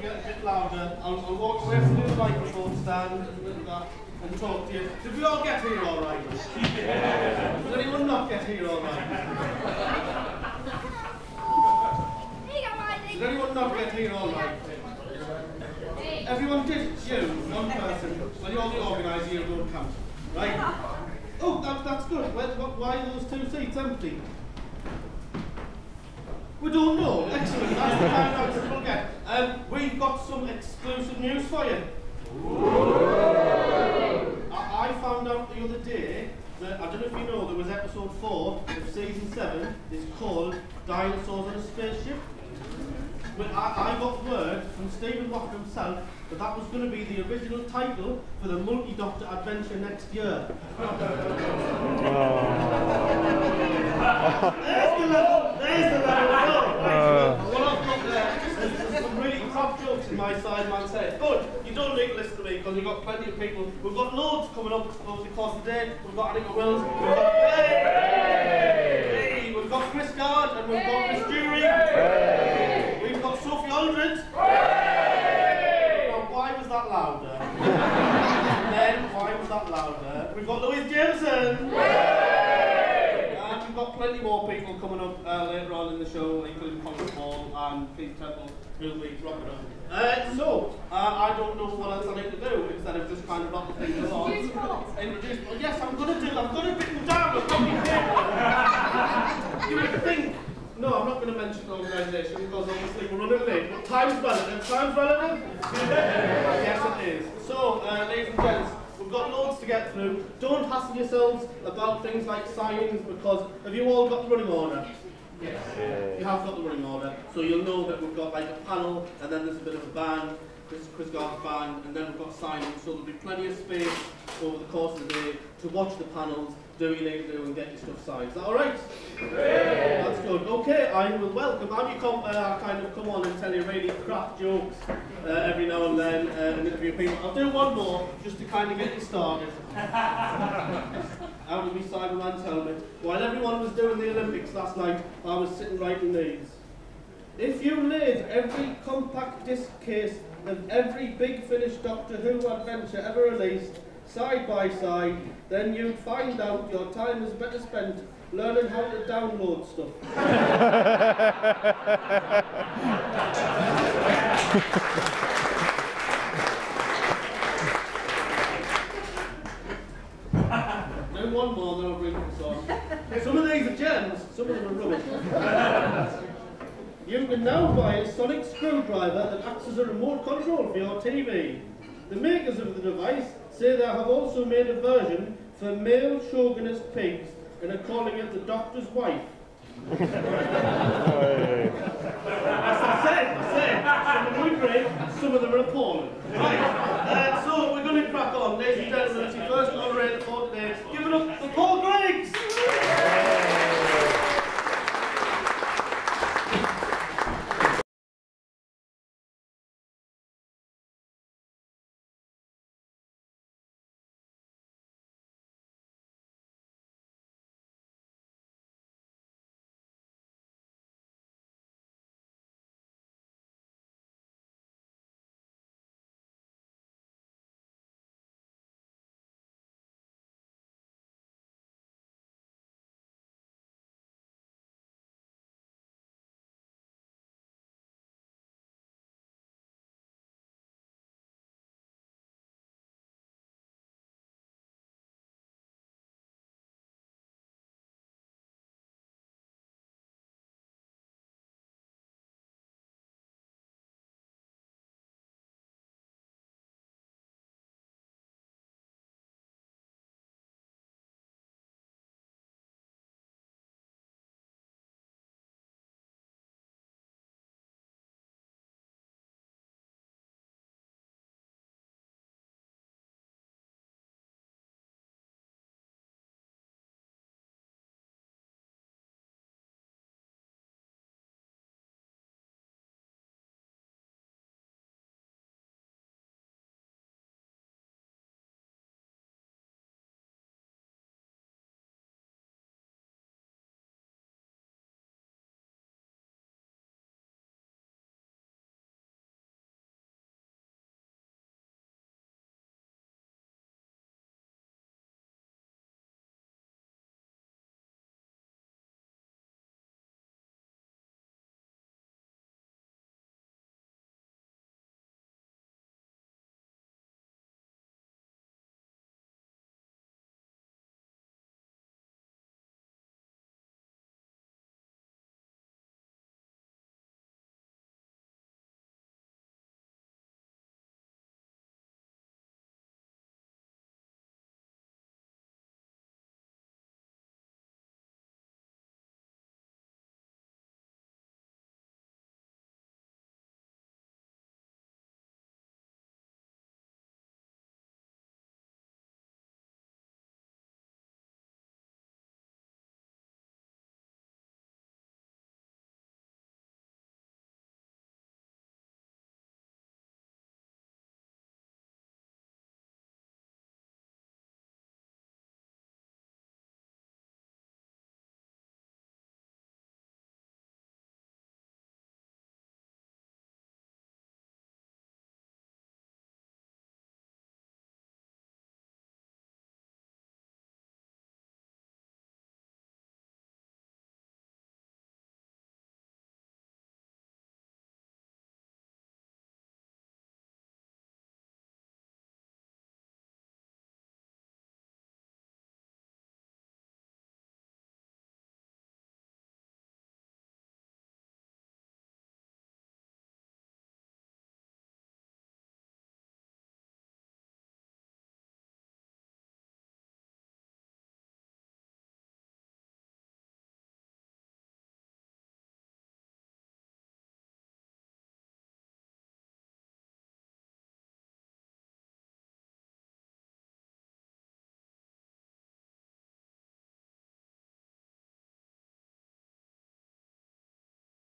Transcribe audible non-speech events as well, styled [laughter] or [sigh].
get a bit louder, I'll, I'll walk away from the microphone stand and, and, that, and talk to you. Did we all get here all right? Yeah. Did anyone not get here all right? Did anyone not get here all right? Everyone did. You, one person. Well, you're the organiser, you don't count. Right? Oh, that, that's good. Why, why are those two seats empty? We don't know. Excellent. That's the kind of answer we'll get. Um, we've got some exclusive news for you. I, I found out the other day that, I don't know if you know, there was episode 4 of season 7. It's called Dinosaurs on a Spaceship. But I, I got word from Steven Moffat himself that that was going to be the original title for the multi-doctor adventure next year. there's the level, there's the level. No, right, what I've got there is there's some really in my Cyberman's head. But you don't need to listen to me because we've got plenty of people. We've got loads coming up over the course of the day. We've got Annika Wills, we've got hey, hey, we've got Chris Gard and we've got Chris Jury. We've got Sophie Aldred. Now, why was that louder? and [laughs] then, why was that louder? We've got Louise Jameson. And we've got plenty more people coming up uh, later on in the show, including Colin Paul and Keith Temple, who'll be rocking up. Uh, so, uh, I don't know what else I need to do instead of just kind of rattle things along. Introduce Well, yes, I'm going to do that. I'm going to bring them down. I've got my paper. You would think no, I'm not going to mention the organisation because obviously we're running late. But time's relative. Time's relative? [laughs] yes, it is. So, uh, ladies and gents, we've got loads to get through. Don't hassle yourselves about things like signs because have you all got the running order? Yes. You have got the running order. So you'll know that we've got like a panel and then there's a bit of a band. This is Chris Garth's band, and then we've got signings, so there'll be plenty of space over the course of the day to watch the panels, do what you need to do, and get your stuff signed. Is that all right? Yeah. That's good. Okay, I will welcome. Have you come, uh, kind of come on and tell you really crap jokes uh, every now and then uh, and interview people. I'll do one more just to kind of get you started. Out of me Cyberman's helmet. While everyone was doing the Olympics last night, I was sitting writing these. If you laid every compact disc case of every Big Finish Doctor Who adventure ever released side by side, then you'd find out your time is better spent learning how to download stuff. [laughs] One more, then I'll bring this on. Some of these are gems, some of them are rubbish. Now buy a sonic screwdriver that acts as a remote control for your TV. The makers of the device say they have also made a version for male chauvinist pigs and are calling it the doctor's wife. As I said, I said, some of them are great, some of them are appalling. Right, uh, so we're going to crack on. Ladies and gentlemen, it's your first honorary report today. Give it up for Paul Griggs!